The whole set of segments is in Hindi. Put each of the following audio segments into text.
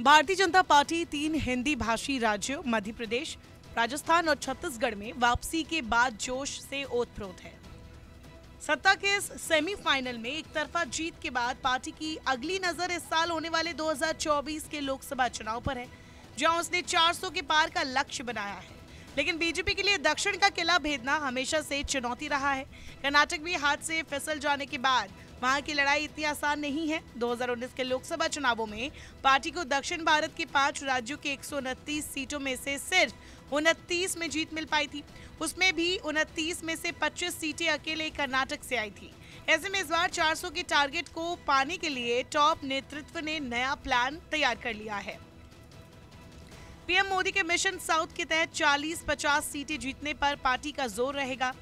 भारतीय जनता पार्टी तीन हिंदी भाषी राज्यों मध्य प्रदेश राजस्थान और छत्तीसगढ़ में वापसी के बाद जोश से ओतप्रोत है। सत्ता के इस सेमीफाइनल में एक तरफा जीत के बाद पार्टी की अगली नज़र इस साल होने वाले 2024 के लोकसभा चुनाव पर है, जहाँ उसने 400 के पार का लक्ष्य बनाया है। लेकिन बीजेपी के लिए दक्षिण का किला भेदना हमेशा से चुनौती रहा है। कर्नाटक भी हाथ से फिसल जाने के बाद वहाँ की लड़ाई इतनी आसान नहीं है। 2019 के लोकसभा चुनावों में पार्टी को दक्षिण भारत के पाँच राज्यों के एक सौ उनतीस सीटों में से सिर्फ़ उनतीस में जीत मिल पाई थी। उसमें भी उनतीस में से 25 सीटें अकेले कर्नाटक से आई थी। ऐसे में इस बार 400 के टारगेट को पाने के लिए टॉप नेतृत्व ने नया प्लान तैयार कर लिया है। पीएम मोदी के मिशन साउथ के तहत 40-50 सीटें जीतने पर पार्टी का ज़ोर रहेगा।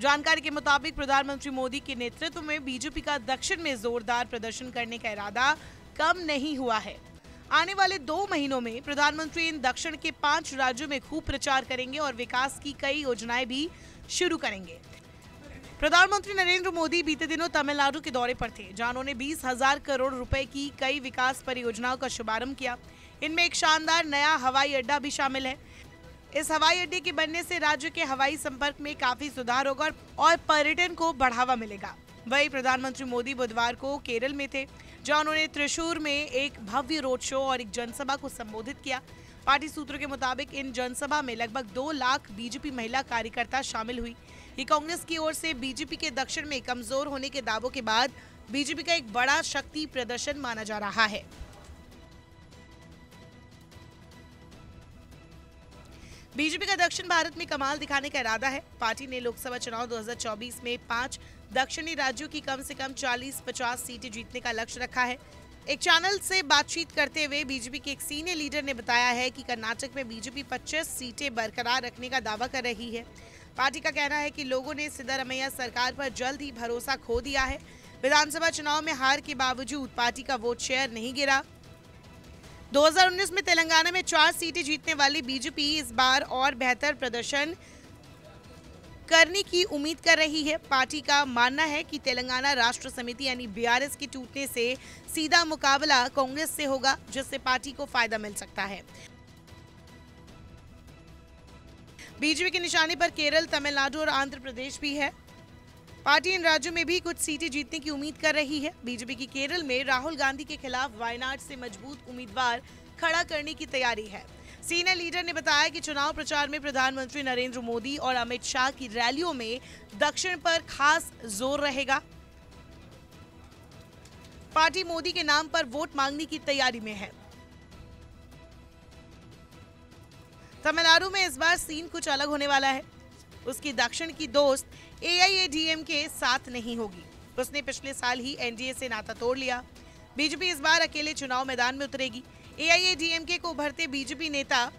जानकारी के मुताबिक प्रधानमंत्री मोदी के नेतृत्व में बीजेपी का दक्षिण में जोरदार प्रदर्शन करने का इरादा कम नहीं हुआ है। आने वाले दो महीनों में प्रधानमंत्री इन दक्षिण के पाँच राज्यों में खूब प्रचार करेंगे और विकास की कई योजनाएँ भी शुरू करेंगे। प्रधानमंत्री नरेंद्र मोदी बीते दिनों तमिलनाडु के दौरे पर थे, जहाँ उन्होंने बीस हज़ार करोड़ रुपए की कई विकास परियोजनाओं का शुभारंभ किया। इनमें एक शानदार नया हवाई अड्डा भी शामिल है। इस हवाई अड्डे के बनने से राज्य के हवाई संपर्क में काफ़ी सुधार होगा और पर्यटन को बढ़ावा मिलेगा। वही प्रधानमंत्री मोदी बुधवार को केरल में थे, जहाँ उन्होंने त्रिशूर में एक भव्य रोड शो और एक जनसभा को संबोधित किया। पार्टी सूत्रों के मुताबिक इन जनसभा में लगभग दो लाख बीजेपी महिला कार्यकर्ता शामिल हुई। ये कांग्रेस की ओर से बीजेपी के दक्षिण में कमज़ोर होने के दावों के बाद बीजेपी का एक बड़ा शक्ति प्रदर्शन माना जा रहा है। बीजेपी का दक्षिण भारत में कमाल दिखाने का इरादा है। पार्टी ने लोकसभा चुनाव 2024 में पाँच दक्षिणी राज्यों की कम से कम 40-50 सीटें जीतने का लक्ष्य रखा है। एक चैनल से बातचीत करते हुए बीजेपी के एक सीनियर लीडर ने बताया है कि कर्नाटक में बीजेपी 25 सीटें बरकरार रखने का दावा कर रही है। पार्टी का कहना है कि लोगों ने सिद्धारमैया सरकार पर जल्द ही भरोसा खो दिया है। विधानसभा चुनाव में हार के बावजूद पार्टी का वोट शेयर नहीं गिरा। 2019 में तेलंगाना में चार सीटें जीतने वाली बीजेपी इस बार और बेहतर प्रदर्शन करने की उम्मीद कर रही है। पार्टी का मानना है कि तेलंगाना राष्ट्र समिति यानी बीआरएस के टूटने से सीधा मुकाबला कांग्रेस से होगा, जिससे पार्टी को फ़ायदा मिल सकता है। बीजेपी के निशाने पर केरल, तमिलनाडु और आंध्र प्रदेश भी है। पार्टी इन राज्यों में भी कुछ सीटें जीतने की उम्मीद कर रही है। बीजेपी की केरल में राहुल गांधी के खिलाफ वायनाड से मज़बूत उम्मीदवार खड़ा करने की तैयारी है। सीनियर लीडर ने बताया कि चुनाव प्रचार में प्रधानमंत्री नरेंद्र मोदी और अमित शाह की रैलियों में दक्षिण पर खास ज़ोर रहेगा। पार्टी मोदी के नाम पर वोट मांगने की तैयारी में है। तमिलनाडु में इस बार सीन कुछ अलग होने वाला है। उसकी दक्षिण की दोस्त एआईएडीएम के साथ नहीं होगी। उसने पिछले साल ही एनडीए से नाता तोड़ लिया। बीजेपी इस बार अकेले चुनाव मैदान में उतरेगी। एआईएडीएमके को उभरते बीजेपी नेता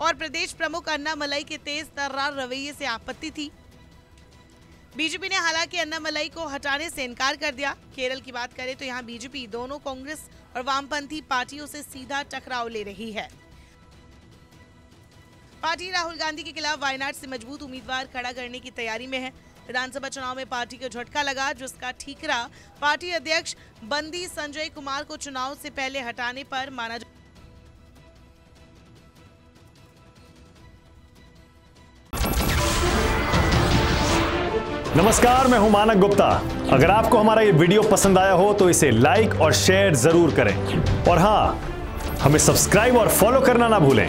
और प्रदेश प्रमुख अन्ना मलाई के तेज तर्रार रवैये से आपत्ति थी। बीजेपी ने हालाँकि अन्ना मलाई को हटाने से इनकार कर दिया। केरल की बात करें तो यहाँ बीजेपी दोनों कांग्रेस और वामपंथी पार्टियों से सीधा टकराव ले रही है। पार्टी राहुल गांधी के खिलाफ वायनाड से मज़बूत उम्मीदवार खड़ा करने की तैयारी में है। विधानसभा चुनाव में पार्टी को झटका लगा, जिसका ठीकरा पार्टी अध्यक्ष बंदी संजय कुमार को चुनाव से पहले हटाने पर माना नमस्कार, मैं हूँ मानक गुप्ता। अगर आपको हमारा ये वीडियो पसंद आया हो तो इसे लाइक और शेयर ज़रूर करें। और हाँ, हमें सब्सक्राइब और फॉलो करना ना भूलें।